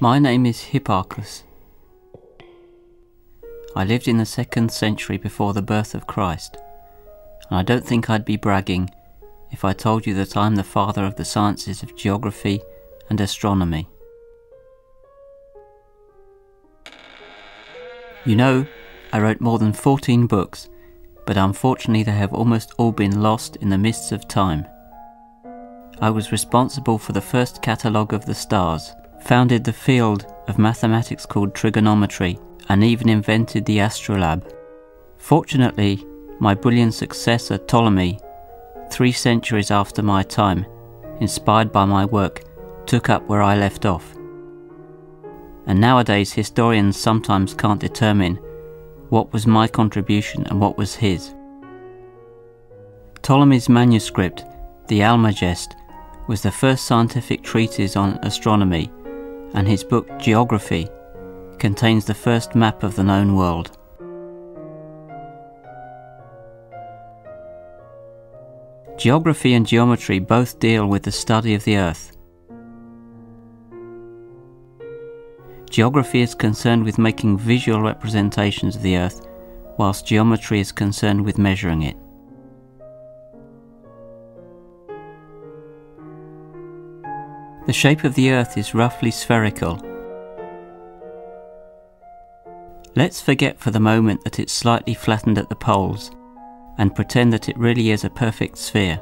My name is Hipparchus. I lived in the second century before the birth of Christ, and I don't think I'd be bragging if I told you that I'm the father of the sciences of geography and astronomy. You know, I wrote more than 14 books, but unfortunately they have almost all been lost in the mists of time. I was responsible for the first catalogue of the stars, founded the field of mathematics called trigonometry, and even invented the astrolabe. Fortunately, my brilliant successor Ptolemy, three centuries after my time, inspired by my work, took up where I left off. And nowadays, historians sometimes can't determine what was my contribution and what was his. Ptolemy's manuscript, the Almagest, was the first scientific treatise on astronomy, and his book Geography contains the first map of the known world. Geography and geometry both deal with the study of the Earth. Geography is concerned with making visual representations of the Earth, whilst geometry is concerned with measuring it. The shape of the Earth is roughly spherical. Let's forget for the moment that it's slightly flattened at the poles and pretend that it really is a perfect sphere.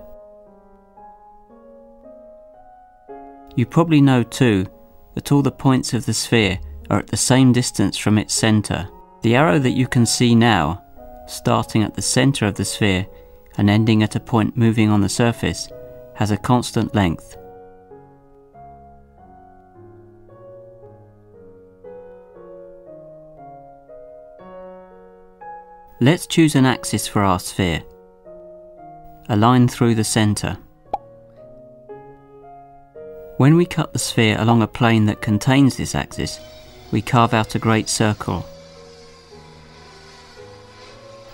You probably know too that all the points of the sphere are at the same distance from its centre. The arrow that you can see now, starting at the centre of the sphere and ending at a point moving on the surface, has a constant length. Let's choose an axis for our sphere. A line through the centre. When we cut the sphere along a plane that contains this axis, we carve out a great circle,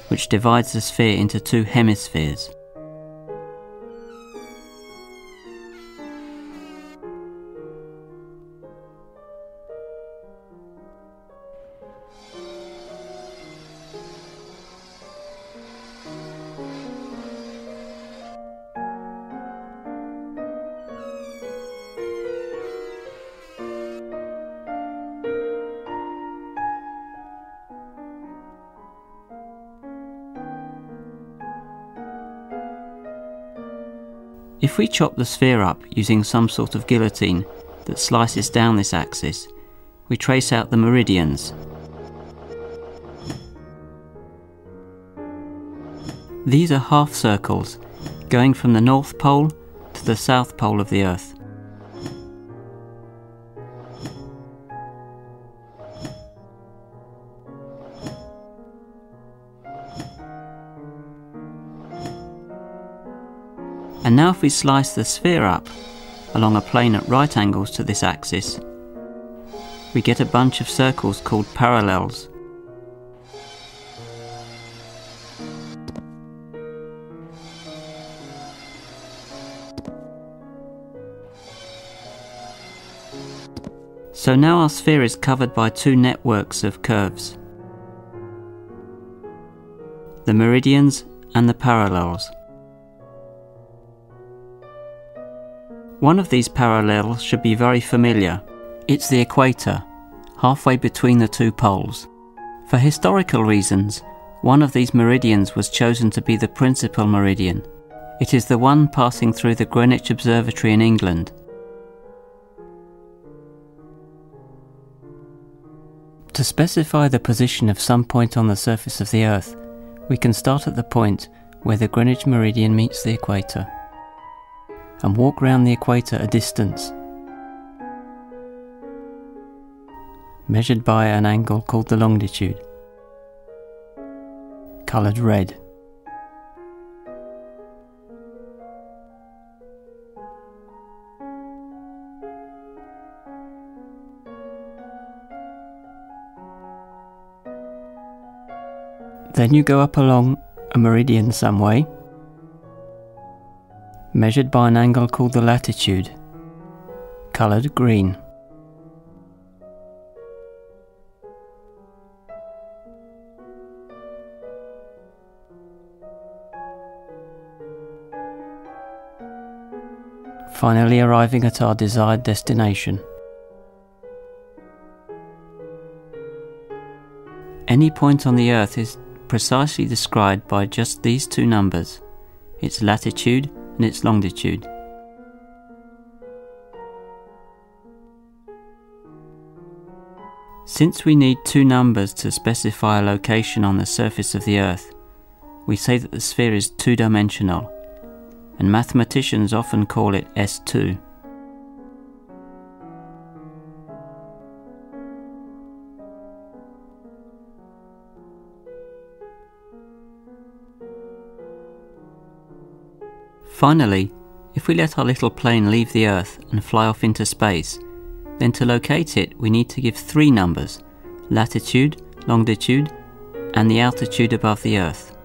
which divides the sphere into two hemispheres. If we chop the sphere up using some sort of guillotine that slices down this axis, we trace out the meridians. These are half circles going from the North Pole to the South Pole of the Earth. And now if we slice the sphere up along a plane at right angles to this axis, we get a bunch of circles called parallels. So now our sphere is covered by two networks of curves. The meridians and the parallels. One of these parallels should be very familiar. It's the equator, halfway between the two poles. For historical reasons, one of these meridians was chosen to be the principal meridian. It is the one passing through the Greenwich Observatory in England. To specify the position of some point on the surface of the Earth, we can start at the point where the Greenwich meridian meets the equator and walk round the equator a distance, measured by an angle called the longitude, coloured red. Then you go up along a meridian some way measured by an angle called the latitude, coloured green. finally arriving at our desired destination. Any point on the Earth is precisely described by just these two numbers, its latitude and its longitude. Since we need two numbers to specify a location on the surface of the Earth, we say that the sphere is two dimensional, and mathematicians often call it S2. Finally, if we let our little plane leave the Earth and fly off into space, then to locate it we need to give three numbers latitude, longitude, and the altitude above the Earth.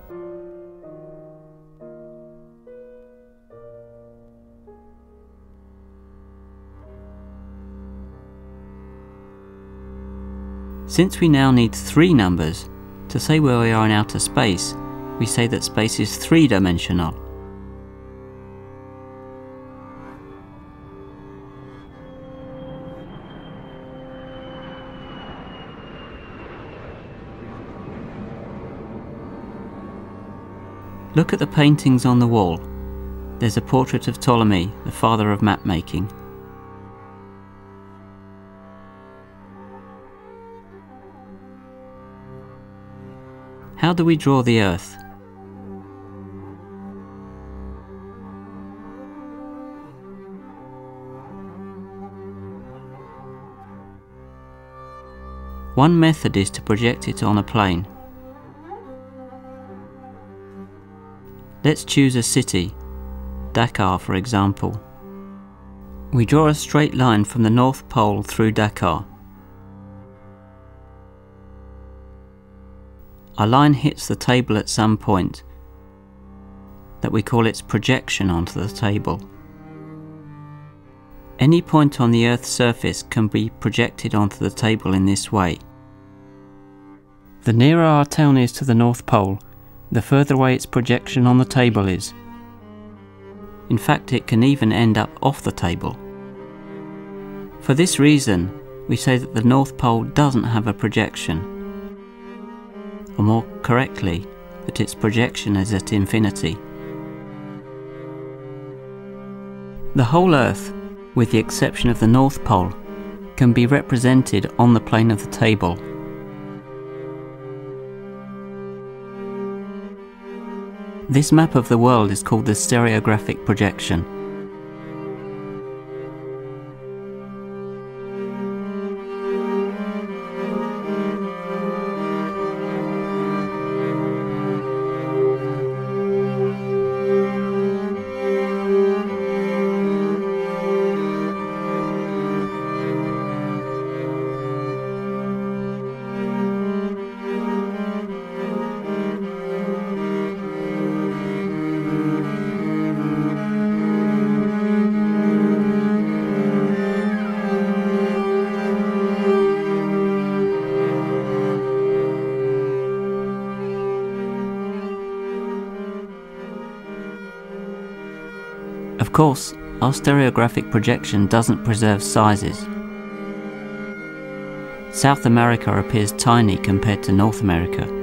Since we now need three numbers, to say where we are in outer space, we say that space is three Look at the paintings on the wall. There's a portrait of Ptolemy, the father of map making. How do we draw the Earth? One method is to project it on a plane. Let's choose a city, Dakar for example. We draw a straight line from the North Pole through Dakar. Our line hits the table at some point that we call its projection onto the table. Any point on the Earth's surface can be projected onto the table in this way. The nearer our town is to the North Pole, the further away its projection on the table is. In fact, it can even end up off the table. For this reason, we say that the North Pole doesn't have a projection. Or more correctly, that its projection is at infinity. The whole Earth, with the exception of the North Pole, can be represented on the plane of the table This map of the world is called the stereographic projection. Of course, our stereographic projection doesn't preserve sizes. South America appears tiny compared to North America.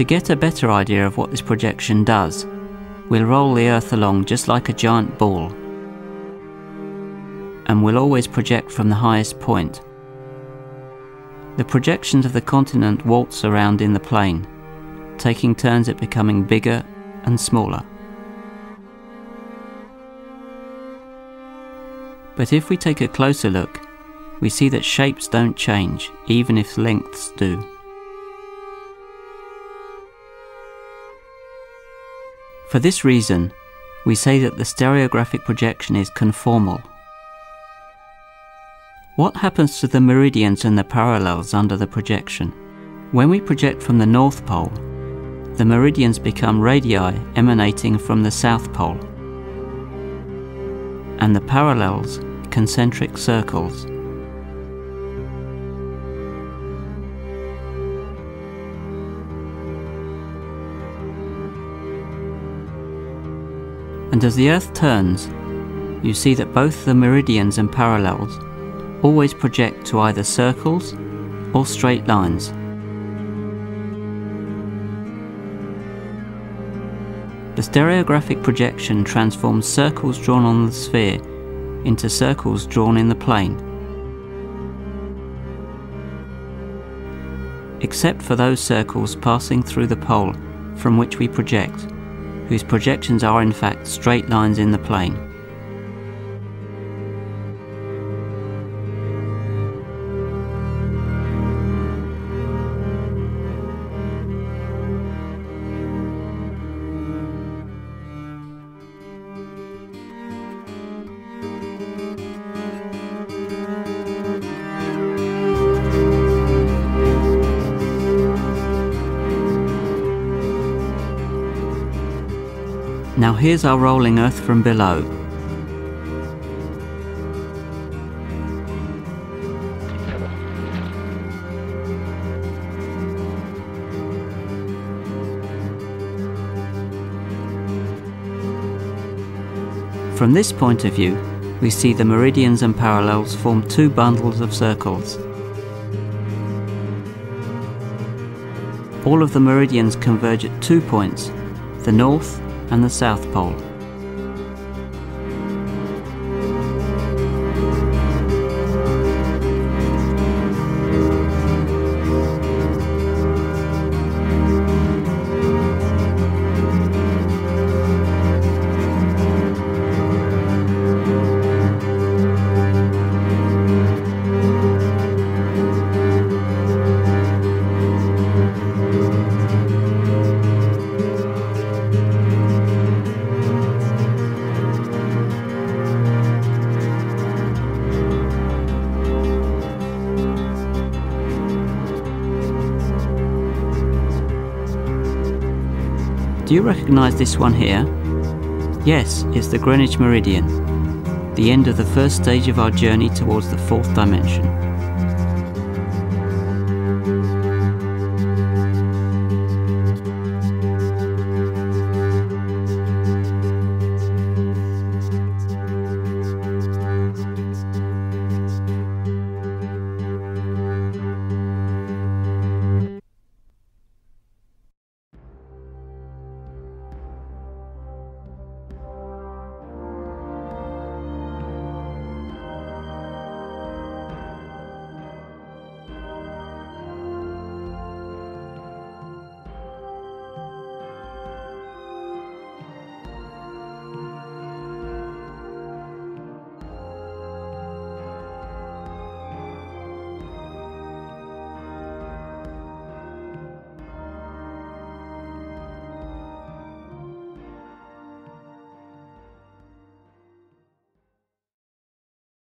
To get a better idea of what this projection does, we'll roll the Earth along just like a giant ball. And we'll always project from the highest point. The projections of the continent waltz around in the plane, taking turns at becoming bigger and smaller. But if we take a closer look, we see that shapes don't change, even if lengths do. For this reason, we say that the stereographic projection is conformal. What happens to the meridians and the parallels under the projection? When we project from the North Pole, the meridians become radii emanating from the South Pole, and the parallels concentric circles. And as the Earth turns, you see that both the meridians and parallels always project to either circles or straight lines. The stereographic projection transforms circles drawn on the sphere into circles drawn in the plane. Except for those circles passing through the pole from which we project, whose projections are in fact straight lines in the plane. Now here's our rolling earth from below. From this point of view, we see the meridians and parallels form two bundles of circles. All of the meridians converge at two points, the north and the South Pole. Do you recognise this one here? Yes, it's the Greenwich Meridian, the end of the first stage of our journey towards the fourth dimension.